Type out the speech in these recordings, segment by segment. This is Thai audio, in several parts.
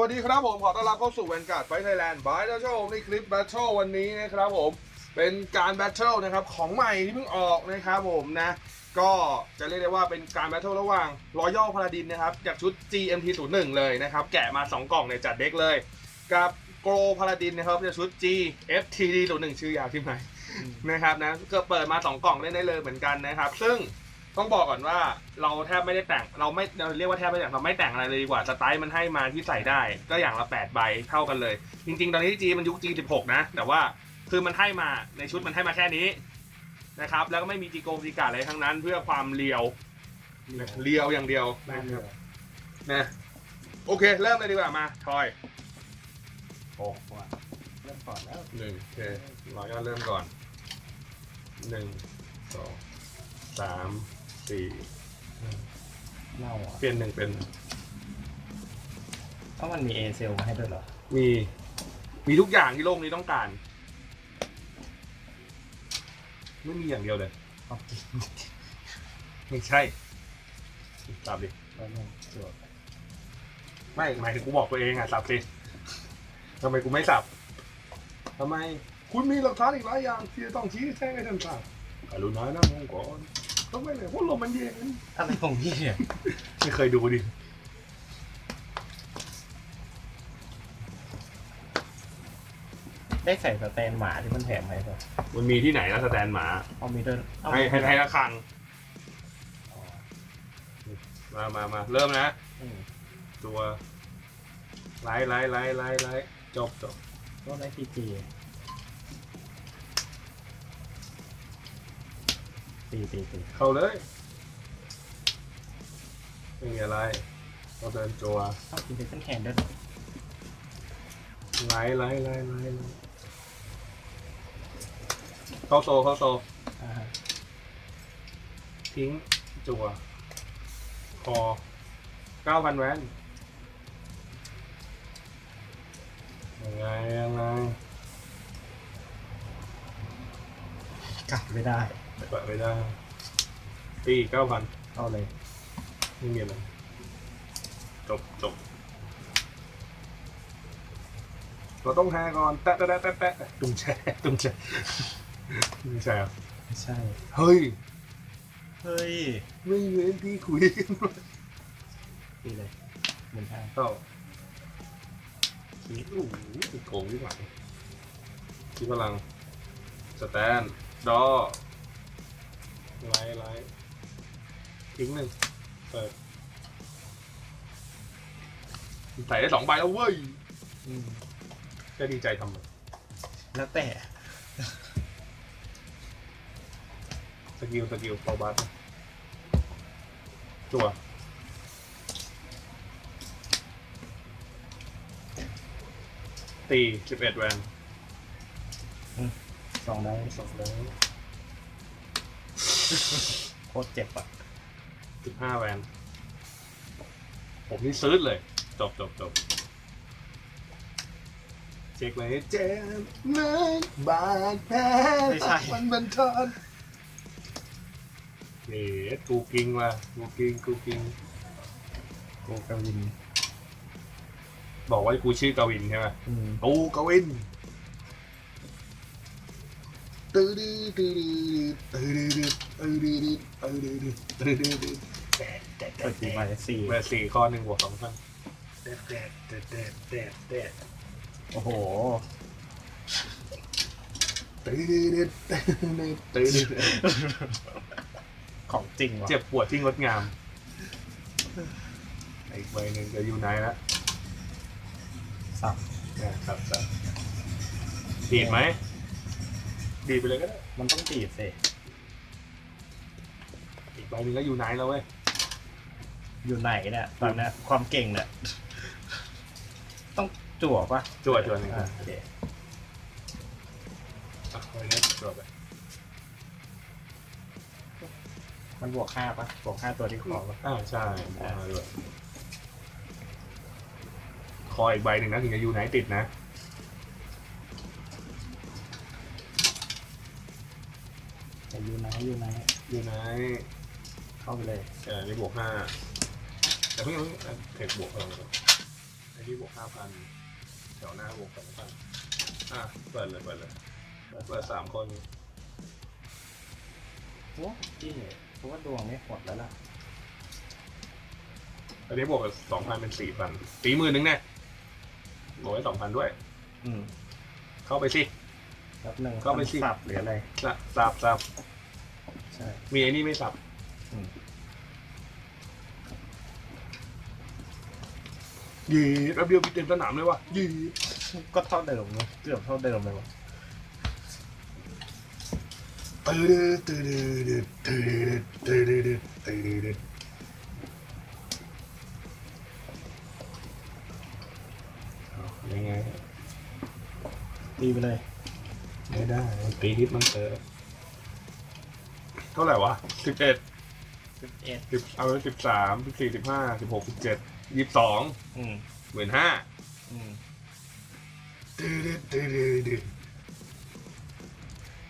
สวัสดีครับผมขอต้อนรับเข้าสู่ Vanguard Fight Thailand by ดัชโชในคลิป battle วันนี้นะครับผมเป็นการ battle นะครับของใหม่ที่เพิ่งออกนะครับผมนะ ก็จะเรียกได้ว่าเป็นการ battle ระหว่าง Royal Paladin นะครับจากชุด GMT 0 1เลยนะครับ แกะมา 2 กล่องในจัด deck เลย กับ Gold Paladin นะครับจากชุด GFTD 0 1ชื่อยาวดีไหมนะครับนะก็เปิดมา 2 กล่องเล่นได้เลยเหมือนกันนะครับ ซึ่ง ต้องบอกก่อนว่าเราแทบไม่ได้แต่งเราไม่เราเรียกว่าแทบไม่แต่งเราไม่แต่งอะไรเลยดีกว่าสไตล์มันให้มาที่ใส่ได้ ก็อย่างละ8ใบเท่ากันเลย จริง ๆ ตอนนี้จีมันยุค G16 นะ แต่ว่าคือมันให้มาในชุดมันให้มาแค่นี้นะครับ แล้วก็ไม่มีจีโกงจีกาอะไรทั้งนั้น เพื่อความเรียวเรียวอย่างเดียวนะครับนะโอเค เริ่มเลยดีกว่ามาทอยโอ้ว่ะเริ่มก่อนแล้วหนึ่งโอเคเราก็เริ่มก่อนหนึ่งสองสาม สี่เน่าอะเปลี่ยนหนึ่งเป็น เพราะมันมีเอเซลมาให้ด้วยเหรอ มี มีทุกอย่างที่โลกนี้ต้องการ ไม่มีอย่างเดียวเลยเอาจริงไม่ใช่สับดิ แล้วมันจวดไม่หมายถึงกูบอกตัวเองอะสับสิทำไมกูไม่สับทำไม คุณมีหลักฐานอีกหลายอย่างที่จะต้องชี้แจงให้ท่านทราบกรุณานั่งลงก่อน ทำไมเนี่ยพวกลมมันเย็นอะไรของพี่เนี่ยไม่เคยดูดิได้ใส่สแตนหมาที่มันแถมให้ด้วยมันมีที่ไหนนะสแตนหมา เอามีด้วยเอาให้ให้ให้ละครังอ๋อมามามาเริ่มนะ อืมตัวไล่ไล่ไล่ไล่ไล่จบจบก็ได้พีจี ตีตีตีเข้าเลยไม่มีอะไรเราเดินจัวเอาตีเป็นแขนด้วยไล่ไล่ไล่ไล่ไล่เข้าโซเข้าโซอ่าฮะทิ้งจัวคอเก้าพันแวนยังไงยังไงกัดไม่ได้ เปิดไม่ได้ตีเก้าพันเอาเลยไม่มีอะไรจบจบเราต้องแฮก่อนแตะแตะแตะแตะแตะตุ้งแช่ตุ้งแช่ไม่ใช่เหรอไม่ใช่ เฮ้ย เฮ้ย ไม่เหมือนที่คุยกันไว้ตีเลยหมุนห้าเข้าชี้โอ้โหโกงที่หลังที่พลัง สแตนดอ ไลท์ไลท์ทิ้งหนึ่งเปิดใส่ได้สองใบแล้วเว้ยอืมก็ดีใจทำไมแล้วแต่สกิลสกิลเปาบัสจั่วตีสิบเอ็ดแวนสองได้สองแล้ว โคตรเจ็บอะสิบห้าแวน ผมนี่ซื้อเลย จบจบจบเช็คเลยเจ็บนักบาดแผลไม่ใช่ มันบันทอนนี่กูกิงว่ะกูกิงกูกิงโกกาวิน บอกว่ากูชื่อกวินใช่ไหมอืม กูกวิน ตื้อดื้อตื้อดื้อตื้อดื้อตื้อดื้อตื้อดื้อตื้อดื้อตื้อดื้อแดดแดดแดเปิดดกี่ใบสี่เบอร์สี่ข้อหนึ่งบวกสองพันแดดแดดแดดแดดแดดแดดโอ้โหตื้อดื้อดื้อตื้อดื้อตื้อดื้อของจริงว่ะเจ็บปวดที่งดงามอีกใบหนึ่งจะอยู่ไหนละสับนะครับครับดีดไหม ดีดไปเลยก็ได้ มันต้องดีดสิอีกใบหนึ่งก็อยู่ไหนแล้วเว้ย อยู่ไหนเนี่ยตอนเนี้ยความเก่งเนี่ยต้องจั่วปะจวดจวดหนึ่งอะอะโอเคเอาไว้นะจวดไปมันบวกห้าปะบวกห้าตัวที่คอปะอ่าใช่มาด้วยคออีกใบหนึ่งนะถึงจะอยู่ไหนติดนะ แต่อยู่ไหนอยู่ไหนอยู่ไหนเข้าไปเลยเออนี่บวกห้าแต่เพิ่งยังไม่เทคบวกเอออันนี้บวกห้าพันแถวหน้าบวกสองพันอะเปิดเลยเปิดเลยเปิดสามคนโอ้พี่เพราะว่าดวงไม่หมดแล้วล่ะอันนี้บวกสองพันเป็นสี่พันตีมือนึงแน่บวกไว้สองพันด้วย อืม เข้าไปสิ แป๊บหนึ่งเข้าไปสิ สับหรืออะไร สับสับสับใช่ มีไอ้นี่ไม่สับอืม ยีแป๊บเดียวพี่เต็มสนามเลยว่ะยีก็เท่าเดิมนะเกือบเท่าเดิมเลยวะตื่นตื่นตื่นตื่นตื่นตื่นยังไงตีไปเลย ไม่ได้ตีฮิตมันเตอเท่าไหร่วะสิบเอ็ดสิบเอ็ดสิบเอาสิบสามสิบสี่สิบห้าสิบหกสิบเจ็ดยี่สิบสองอืมหมื่นห้าอืมตื่นตื่นตื่น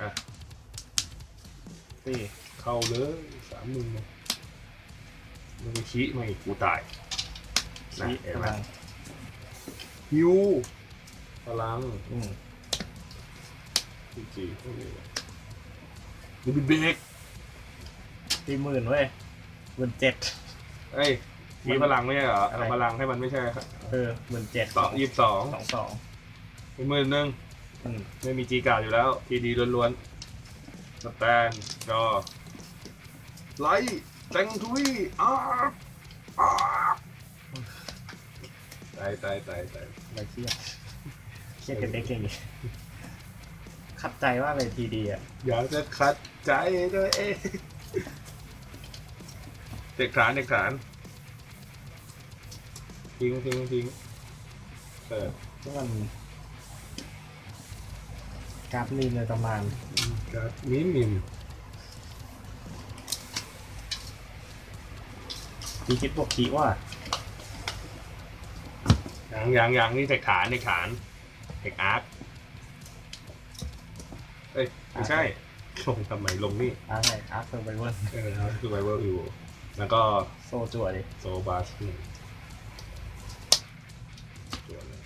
อะตีเข้าเลยสามหมื่นมันไปชี้มาอีกกูตายนะชี้เห็นไหมกำลังฮิวพลังอืม จีจีพวกนี้นี่เป็นเบรกตีหมื่นเว้ยหมื่นเจ็ด เอ้ยชี้พลังไม่ใช่เหรออะไร เอาพลังให้มันไม่ใช่เออหมื่นเจ็ดสองยี่สิบสองสองสองเป็นหมื่นหนึ่งอืมไม่มีจีการ์ดอยู่แล้ว ทีดีล้วนๆสแตนจอไลท์แตงทุยอ้าอ้าตายตายตายตายอะไรเครียดเครียดกันเด็กอย่างงี้ ขัดใจว่าเลยทีดีอะอยากจะขัดใจตัวเองเด็กฐานเด็กฐานทิ้งทิ้งทิ้งเปิดทุกวันกราฟมีเลยประมาณการ์ดมิมมิมมีคิดบวกคีว่ายังยังยังนี่เด็กฐานเด็กฐานเด็กอาร์คเอ้ย ไม่ใช่ลงทำไมลงนี่อะไรอาร์เซอร์ไบเวอร์เออคือไบเบิลอยู่ แล้วก็โซจั่วดิโซบาสหนึ่งตัวเลย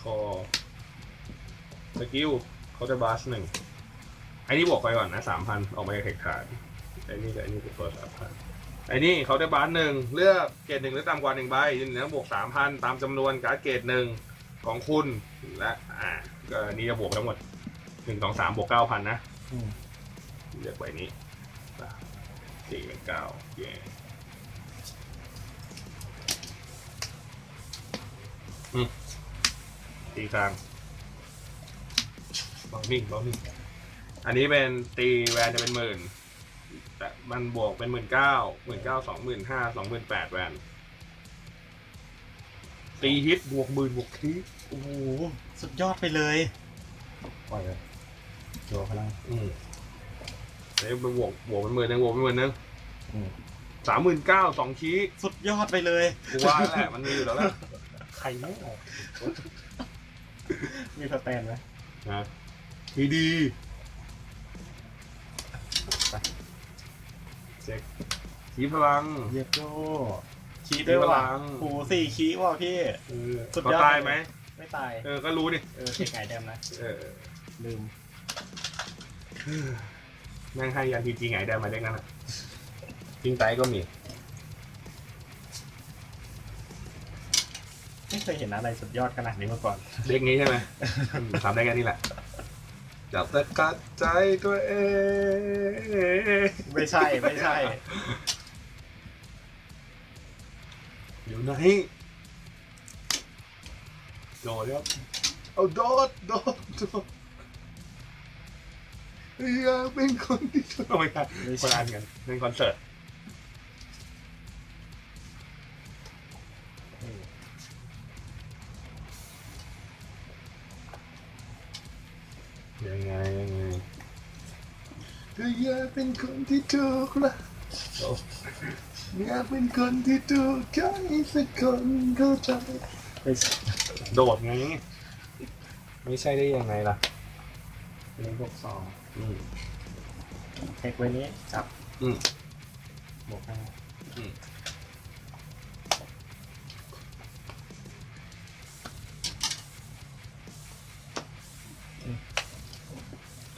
คอสกิลเขาจะบาสหนึ่งไอ้นี่บวกไปก่อนนะสามพันออกมาจากเทคฐานไอ้นี่กับไอ้นี่เป็นตัวสามพันไอ้นี่เขาได้บาสหนึ่งเลือกเกรดหนึ่งหรือต่ำกว่าหนึ่งใบยืนเหนือบวกสามพันตามจำนวนการ์ดเกรดหนึ่งของคุณและอ่า ก็อันนี้จะบวกทั้งหมดหนึ่งสองสามบวกเก้าพันนะเลือกใบนี้สามสี่เป็นเก้าเย่ตีกลางเบานิ่งเบานิ่งอันนี้เป็นตีแวนจะเป็นหมื่นแต่มันบวกเป็นหมื่นเก้าหมื่นเก้าสองหมื่นห้าสองหมื่นแปดแวนตีฮิตบวกหมื่นบวกคลิปโอ้โห สุดยอดไปเลย ปล่อยเลยจั่วพลัง อืมเดี๋ยวไปบวกบวกเป็นหมื่นหนึงบวกเป็นหมื่นหนึงอืม สามหมื่นเก้าสองคีสุดยอดไปเลย กูว่าแหละมันมีอยู่แล้วแหละใครไม่ออกมีสแตนไหมนะดีดีไปเช็คทีพลัง เยโก้คีด้วยว่ะพลังโอ้โหสี่คีว่ะพี่ เออสุดเขายอดตายไหม ไม่ตาย เออ ก็รู้ดิ เออเทคไก่แดมนะ เออ ลืมแม่งให้ยันทีจีไงได้มาได้งั้นอะทิ้งไตก็มี ไม่เคยเห็นอะไรสุดยอดขนาดนี้มาก่อน เด็กนี้ใช่ไหมอืมทำได้แค่นี้แหละจับตะกัดใจตัวเอง ไม่ใช่ ไม่ใช่ อยู่ไหน โดดครับเอาโดดโดดโดดอยากเป็นคนที่ชอบไม่ใช่ไม่คนใช่ละอันกันเป็นคอนเสิร์ตยังไงยังไงก็อยากเป็นคนที่ถูกละอยากเป็นคนที่ถูกใจสักคนเข้าใจไม่ใช่ โดดไงไม่ใช่ได้ยังไงล่ะนี่บกสองนี่เทคไว้นี้จับอืมบวกห้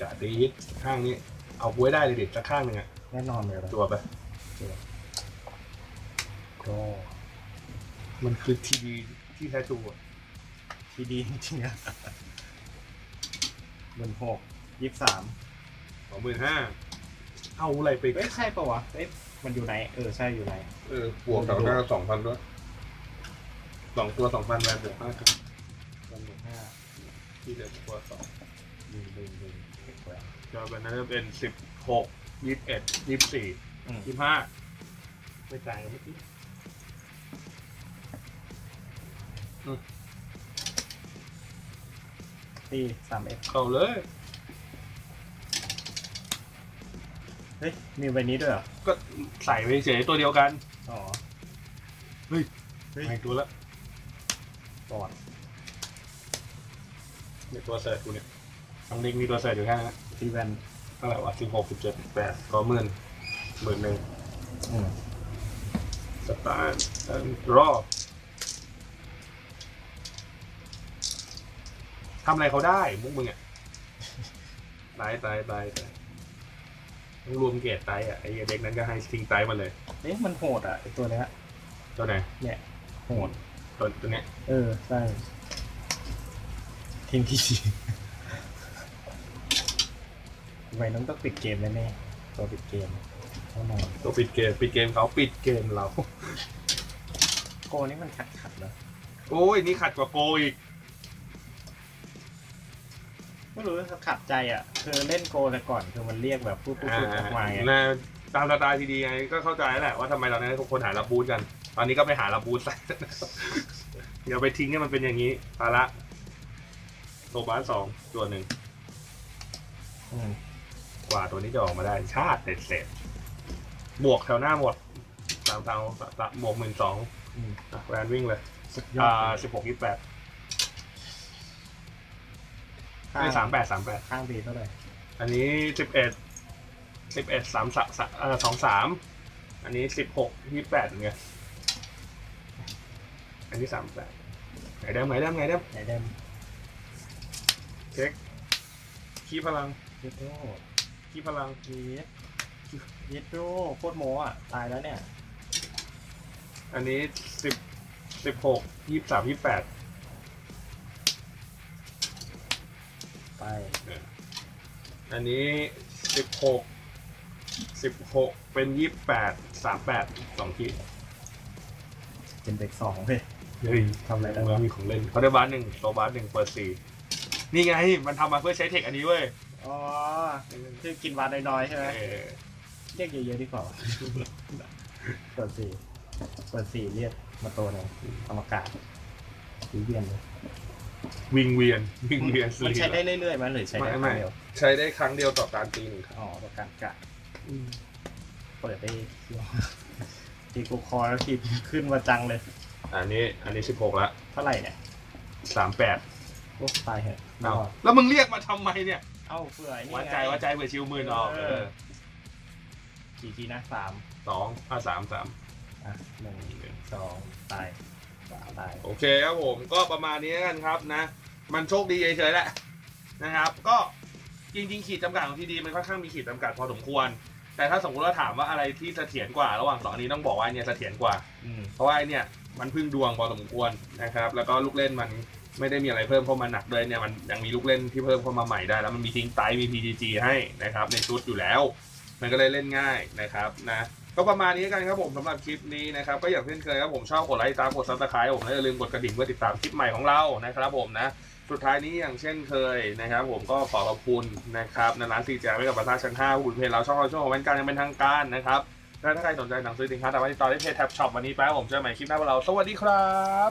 กะดีข้างนี้ เอาไว้ได้เลยดิสักข้างหนึ่งอะแน่นอนเลยตัวไปก็มันคือทีวีที่แท้ทรูอ ที่ดีจริงๆอะหมื่นหกยี่สิบสามสองหมื่นห้าเอาอะไรไป เอ้ยใช่ปะวะเอ้ยมันอยู่ไหน เออใช่อยู่ไหน เออบวกกับหน้าสองพันด้วยสองตัวสองพันแวนบวกห้าครับหมื่นห้าที่เหลือตัวสองหนึ่งหนึ่งหนึ่งเก็บไว้จะเป็นนั้นจะเป็นสิบหกยี่สิบเอ็ดยี่สิบสี่อืมยี่สิบห้าไม่จ่ายกันเมื่อกี้ ตีสามเอ็กเข้าเลยเฮ้ย มีใบนี้ด้วยเหรอ ก็ใส่ไปเฉยตัวเดียวกัน อ๋อ เฮ้ยเฮ้ยไม่ตัวละก่อนเนี่ยตัวเสิร์ฟกูเนี่ยทั้งเล็กมีตัวเสิร์ฟอยู่แค่นั้นตีแวนเท่าไหร่วะสิบหกสิบเจ็ดแปดก็หมื่นหมื่นหนึ่งอืมสตาร์ทรอบำอะไรเขาได้มุกมึงอะตายตายตายตายต้องรวมเกรดตายอะไอ้เด็กนั้นก็ให้ทิ้งตายมาเลยเอ๊ะมันโหดอะไอตัวเนี้ยตัวไหนเนี่ยโหดตัวตัวเนี้ยเออใช่ทิ้งที่ดีไว้น้องต้องปิดเกมแน่ๆตัวปิดเกมเท่านั้นตัวปิดเกมปิดเกมเขาปิดเกมเราโกนี่มันขัดขัดๆนะโอ้ยนี่ขัดกว่าโกอีก ไม่รู้ว่าขัดใจอะคือเล่นโกแต่ก่อนคือมันเรียกแบบปุ๊บปุ๊บอ่าปุ๊บออกมาไงนะตามสไตล์ทีดีไงก็เข้าใจแหละว่าทำไมตอนนี้ทุกคนหารับบูธกัน ตอนนี้ก็ไปหารับบูธใส่เดี๋ยวไปทิ้งให้มันเป็นอย่างนี้ภาระโซบาสสองตัวหนึ่งอืมกว่าตัวนี้จะออกมาได้ ชาติเสร็จเสร็จบวกแถวหน้าหมดสามเทาสามบวกหมื่นสองอืมแวนวิ่งเลยสุดยออ่าดสิบหกยี่แปด ข้าไม่งสามแปดสามแปดข้างตีเท่าไหร่อันนี้สิบเอ็ดสิบเอ็ดสามสามเอ่อสองสามอันนี้สิบหกยี่แปดไงอันนี้สามแปดไหนเดิมไหนเดิมไหนเดิมไหนเดมเช็คคีพลังเยดโดคีพลังเยดเยดโดโคตรโมอะ ตายแล้วเนี่ย อันนี้สิบสิบหกยี่สามยี่แปด อันนี้สิบหกสิบหกเป็นยี่แปดสามแปดสองทีเป็นเด็กสองเลยเฮ้ยทำอะไรได้แล้ววะมีของเล่นเขาได้บาร์หนึ่งโซบาร์หนึ่งเปิดสี่นี่ไงมันทำมาเพื่อใช้เทคอันนี้เว้ยอ๋อคือกินวานน้อยๆใช่ไหมเออเรียกเยอะๆดีกว่าเปิดสี่เปิดสี่เรียกมาตัวหนึงกรรมการสีเวียนเลย วิงเวียนวิงเวียนมันใช้ได้เรื่อยๆไหมหรือใช้ได้คไม่รั้งไม่เดียวใช้ได้ครั้งเดียวต่อการตีหนึ่งครั้งอ๋อประกันกะเปิดได้เที่ยวทีกูคอแล้วทีขึ้นมาจังเลย อันนี้ อันนี้สิบหกละเท่าไหร่เนี่ยสามแปดโอ้ตายเหอะเอาแล้วมึงเรียกมาทำไมเนี่ย เอ้าเผื่อไอ้นี่วัดใจไงวัดใจเผื่อชิวหมื่นออกเอเอออกี่ทีนะสามสองห้าสามสามอะหนึ่งสองตายสามตายโอเคครับผมก็ประมาณนี้กันครับนะ มันโชคดีเฉยๆแหละนะครับ ก็จริงๆขีดจำกัดของทีดีมันค่อนข้างมีขีดจำกัดพอสมควร แต่ถ้าสมมติว่าถามว่าอะไรที่เสถียรกว่า ระหว่างสองอันนี้ต้องบอกว่าอันเนี่ยเสถียรกว่า อืมเพราะว่าไอเนี่ยมันพึ่งดวงพอสมควรนะครับ แล้วก็ลูกเล่นมันไม่ได้มีอะไรเพิ่มเข้ามาหนักเลยเนี่ยมันยังมีลูกเล่นที่เพิ่มเข้ามาใหม่ได้ แล้วมันมีทิ้งไตมี PGG ให้นะครับในชุดอยู่แล้ว มันก็เลยเล่นง่ายนะครับนะก็ประมาณนี้กันครับผมสำหรับคลิปนี้นะครับก็อย่างเช่นเคยครับผมชอบกดไลค์ตามกด subscribe ผมและอย่าลืมกดกระดิ่งเพื่อติดตามคลิปใหม่ของเรานะครับผมนะ สุดท้ายนี้อย่างเช่นเคยนะครับ ผมก็ขอขอบคุณนะครับในร้านซีแจไว้กับประธาชั้นห้าหุ่นเพลเราช่องเราช่วงของวันการยังเป็นทางการนะครับถ้าใครสนใจหนังสือสินค้าสามารถติดต่อได้เพจแท็บช็อปวันนี้แป๊บผมเจอกันใหม่คลิปหน้าพวกเรา สวัสดีครับ